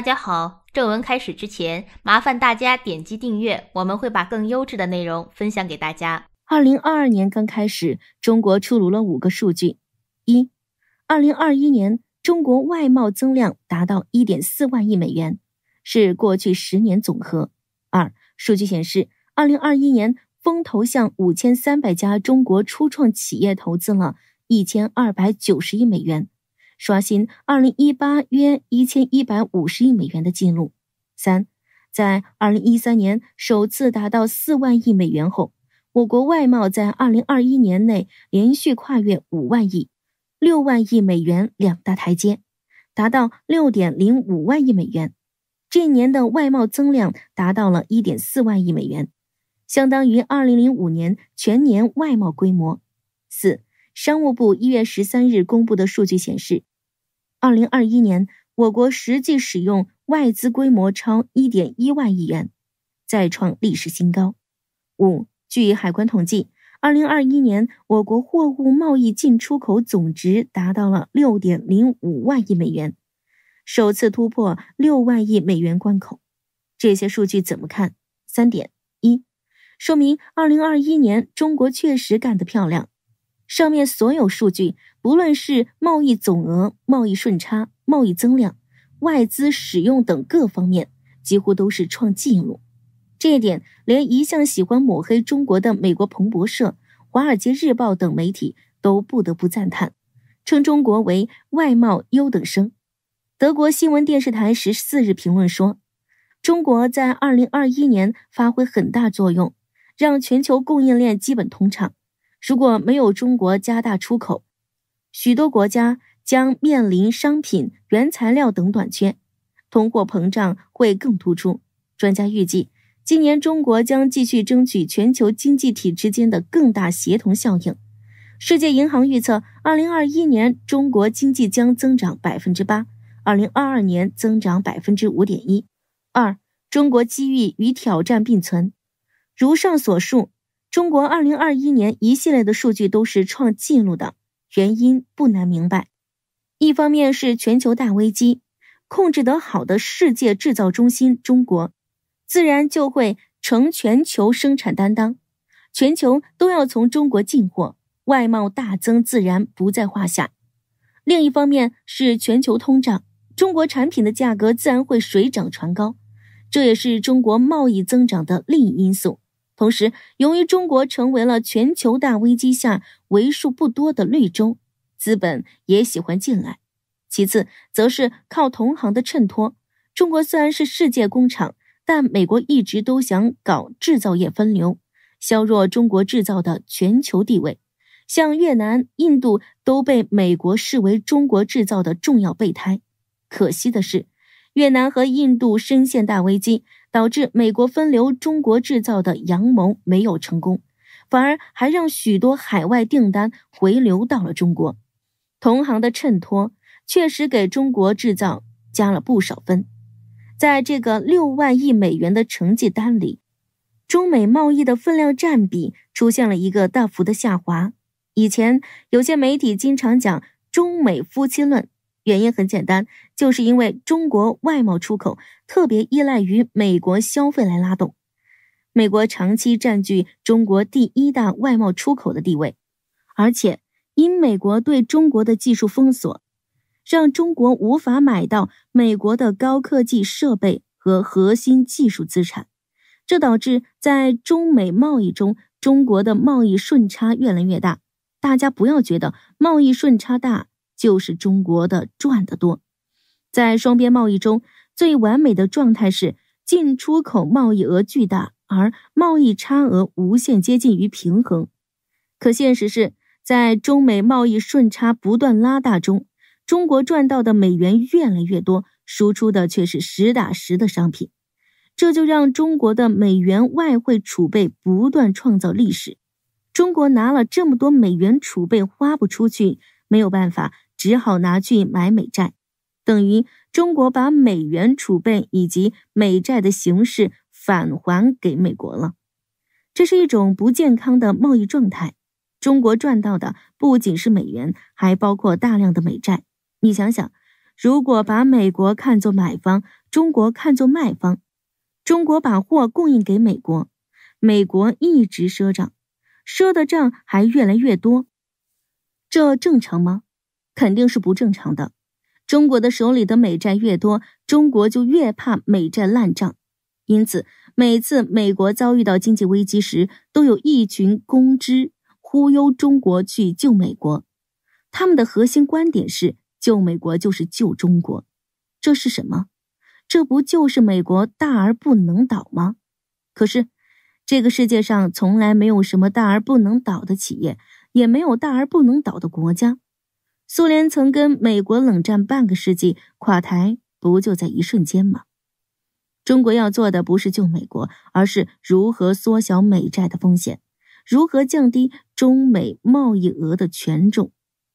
大家好，正文开始之前，麻烦大家点击订阅，我们会把更优质的内容分享给大家。二零二二年刚开始，中国出炉了五个数据：一，二零二一年中国外贸增量达到一点四万亿美元，是过去十年总和；二，数据显示，二零二一年风投向五千三百家中国初创企业投资了一千二百九十亿美元。刷新二零一八约一千一百五十亿美元的记录。三，在二零一三年首次达到四万亿美元后，我国外贸在二零二一年内连续跨越五万亿、六万亿美元两大台阶，达到六点零五万亿美元。这一年的外贸增量达到了一点四万亿美元，相当于二零零五年全年外贸规模。四，商务部一月十三日公布的数据显示。二零二一年，我国实际使用外资规模超一点一万亿元，再创历史新高。五，据海关统计，二零二一年我国货物贸易进出口总值达到了六点零五万亿美元，首次突破六万亿美元关口。这些数据怎么看？三点一，说明二零二一年中国确实干得漂亮。上面所有数据，不论是贸易总额、贸易顺差、贸易增量、外资使用等各方面，几乎都是创纪录。这一点，连一向喜欢抹黑中国的美国彭博社、华尔街日报等媒体都不得不赞叹，称中国为外贸优等生。德国新闻电视台十四日评论说，中国在二零二一年发挥很大作用，让全球供应链基本通畅。如果没有中国加大出口，许多国家将面临商品、原材料等短缺，通货膨胀会更突出。专家预计，今年中国将继续争取全球经济体之间的更大协同效应。世界银行预测，二零二一年中国经济将增长百分之八，二零二二年增长百分之五点一。二，中国机遇与挑战并存。如上所述。中国二零二一年一系列的数据都是创纪录的，原因不难明白。一方面是全球大危机，控制得好的世界制造中心中国，自然就会成全球生产担当，全球都要从中国进货，外贸大增自然不在话下。另一方面是全球通胀，中国产品的价格自然会水涨船高，这也是中国贸易增长的另一因素。同时，由于中国成为了全球大危机下为数不多的绿洲，资本也喜欢进来。其次，则是靠同行的衬托。中国虽然是世界工厂，但美国一直都想搞制造业分流，削弱中国制造的全球地位。像越南、印度都被美国视为中国制造的重要备胎。可惜的是，越南和印度深陷大危机。导致美国分流中国制造的阳谋没有成功，反而还让许多海外订单回流到了中国。同行的衬托确实给中国制造加了不少分。在这个六万亿美元的成绩单里，中美贸易的分量占比出现了一个大幅的下滑。以前有些媒体经常讲中美夫妻论。原因很简单，就是因为中国外贸出口特别依赖于美国消费来拉动，美国长期占据中国第一大外贸出口的地位，而且因美国对中国的技术封锁，让中国无法买到美国的高科技设备和核心技术资产，这导致在中美贸易中，中国的贸易顺差越来越大。大家不要觉得贸易顺差大。就是中国的赚得多，在双边贸易中最完美的状态是进出口贸易额巨大，而贸易差额无限接近于平衡。可现实是在中美贸易顺差不断拉大中，中国赚到的美元越来越多，输出的却是实打实的商品，这就让中国的美元外汇储备不断创造历史。中国拿了这么多美元储备花不出去，没有办法。只好拿去买美债，等于中国把美元储备以及美债的形式返还给美国了。这是一种不健康的贸易状态。中国赚到的不仅是美元，还包括大量的美债。你想想，如果把美国看作买方，中国看作卖方，中国把货供应给美国，美国一直赊账，赊的账还越来越多，这正常吗？肯定是不正常的。中国的手里的美债越多，中国就越怕美债烂账，因此每次美国遭遇到经济危机时，都有一群公知忽悠中国去救美国。他们的核心观点是：救美国就是救中国。这是什么？这不就是美国大而不能倒吗？可是，这个世界上从来没有什么大而不能倒的企业，也没有大而不能倒的国家。苏联曾跟美国冷战半个世纪，垮台不就在一瞬间吗？中国要做的不是救美国，而是如何缩小美债的风险，如何降低中美贸易额的权重，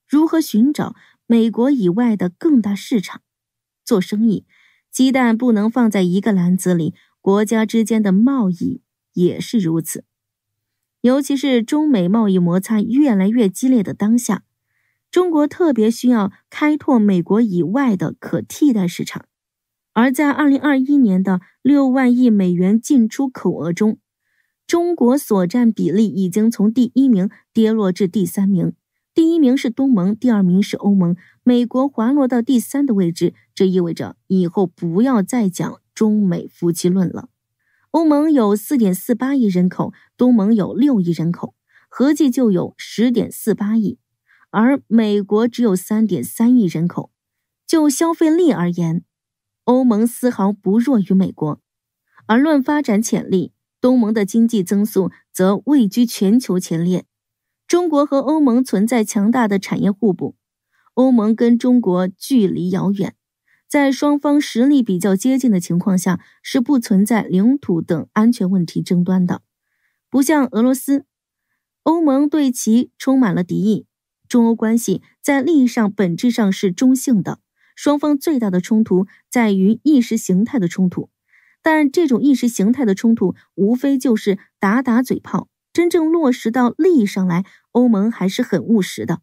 如何寻找美国以外的更大市场。做生意，鸡蛋不能放在一个篮子里，国家之间的贸易也是如此。尤其是中美贸易摩擦越来越激烈的当下。中国特别需要开拓美国以外的可替代市场，而在二零二一年的六万亿美元进出口额中，中国所占比例已经从第一名跌落至第三名。第一名是东盟，第二名是欧盟，美国滑落到第三的位置。这意味着以后不要再讲中美夫妻论了。欧盟有四点四八亿人口，东盟有六亿人口，合计就有十点四八亿。而美国只有三点三亿人口，就消费力而言，欧盟丝毫不弱于美国；而论发展潜力，东盟的经济增速则位居全球前列。中国和欧盟存在强大的产业互补，欧盟跟中国距离遥远，在双方实力比较接近的情况下，是不存在领土等安全问题争端的，不像俄罗斯，欧盟对其充满了敌意。中欧关系在利益上本质上是中性的，双方最大的冲突在于意识形态的冲突，但这种意识形态的冲突无非就是打打嘴炮，真正落实到利益上来，欧盟还是很务实的。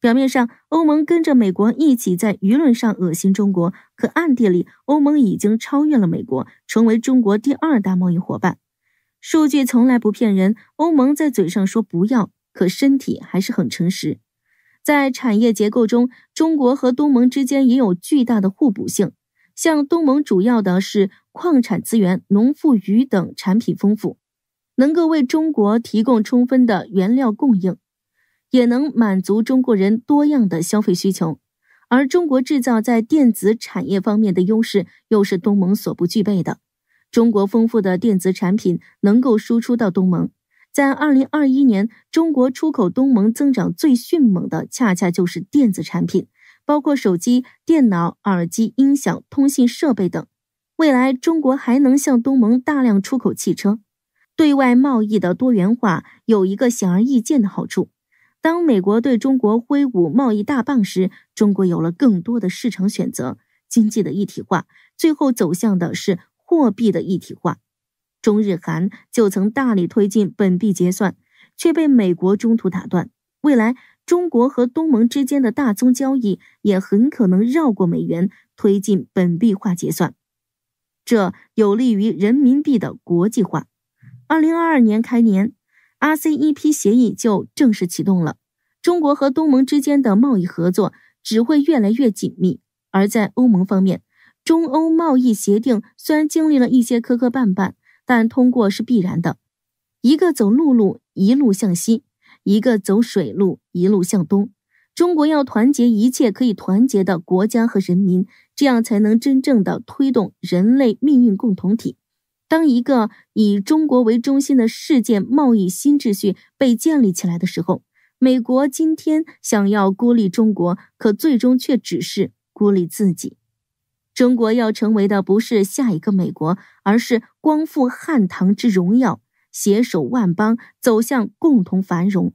表面上，欧盟跟着美国一起在舆论上恶心中国，可暗地里，欧盟已经超越了美国，成为中国第二大贸易伙伴。数据从来不骗人，欧盟在嘴上说不要。可身体还是很诚实，在产业结构中，中国和东盟之间也有巨大的互补性。像东盟主要的是矿产资源、农副渔等产品丰富，能够为中国提供充分的原料供应，也能满足中国人多样的消费需求。而中国制造在电子产业方面的优势，又是东盟所不具备的。中国丰富的电子产品能够输出到东盟。在二零二一年，中国出口东盟增长最迅猛的，恰恰就是电子产品，包括手机、电脑、耳机、音响、通信设备等。未来，中国还能向东盟大量出口汽车。对外贸易的多元化有一个显而易见的好处：当美国对中国挥舞贸易大棒时，中国有了更多的市场选择。经济的一体化，最后走向的是货币的一体化。中日韩就曾大力推进本币结算，却被美国中途打断。未来，中国和东盟之间的大宗交易也很可能绕过美元，推进本币化结算，这有利于人民币的国际化。二零二二年开年，RCEP 协议就正式启动了，中国和东盟之间的贸易合作只会越来越紧密。而在欧盟方面，中欧贸易协定虽然经历了一些磕磕绊绊。但通过是必然的，一个走陆路一路向西，一个走水路一路向东。中国要团结一切可以团结的国家和人民，这样才能真正的推动人类命运共同体。当一个以中国为中心的世界贸易新秩序被建立起来的时候，美国今天想要孤立中国，可最终却只是孤立自己。中国要成为的不是下一个美国，而是光复汉唐之荣耀，携手万邦走向共同繁荣。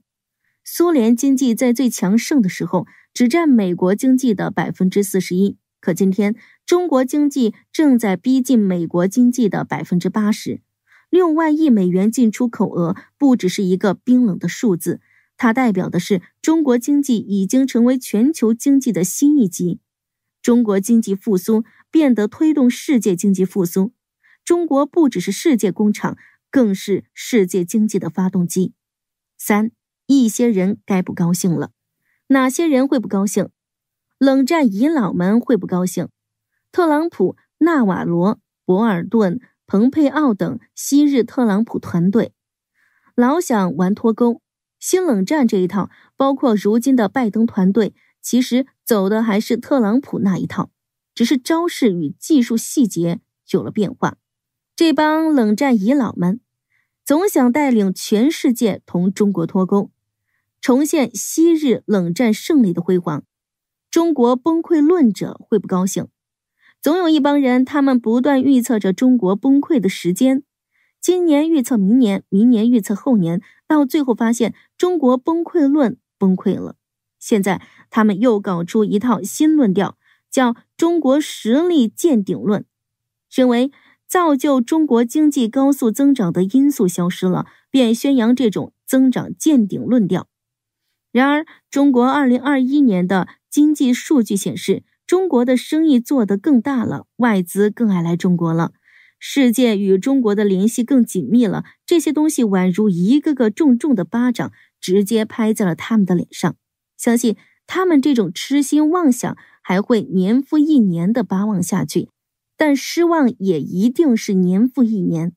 苏联经济在最强盛的时候，只占美国经济的百分之四十一，可今天中国经济正在逼近美国经济的百分之八十。六万亿美元进出口额不只是一个冰冷的数字，它代表的是中国经济已经成为全球经济的新一级。中国经济复苏变得推动世界经济复苏。中国不只是世界工厂，更是世界经济的发动机。三，一些人该不高兴了。哪些人会不高兴？冷战遗老们会不高兴。特朗普、纳瓦罗、博尔顿、蓬佩奥等昔日特朗普团队，老想玩脱钩。新冷战这一套，包括如今的拜登团队，其实走的还是特朗普那一套，只是招式与技术细节有了变化。这帮冷战遗老们，总想带领全世界同中国脱钩，重现昔日冷战胜利的辉煌。中国崩溃论者会不高兴，总有一帮人，他们不断预测着中国崩溃的时间。今年预测明年，明年预测后年，到最后发现中国崩溃论崩溃了。现在他们又搞出一套新论调，叫“中国实力见顶论”，认为造就中国经济高速增长的因素消失了，便宣扬这种增长见顶论调。然而，中国二零二一年的经济数据显示，中国的生意做得更大了，外资更爱来中国了。世界与中国的联系更紧密了，这些东西宛如一个个重重的巴掌，直接拍在了他们的脸上。相信他们这种痴心妄想还会年复一年的巴望下去，但失望也一定是年复一年。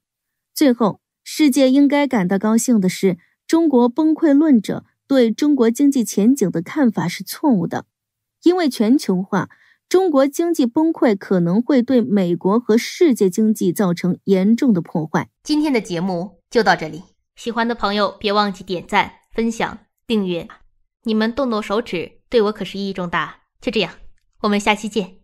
最后，世界应该感到高兴的是，中国崩溃论者对中国经济前景的看法是错误的，因为全球化。中国经济崩溃可能会对美国和世界经济造成严重的破坏。今天的节目就到这里，喜欢的朋友别忘记点赞、分享、订阅，你们动动手指对我可是意义重大。就这样，我们下期见。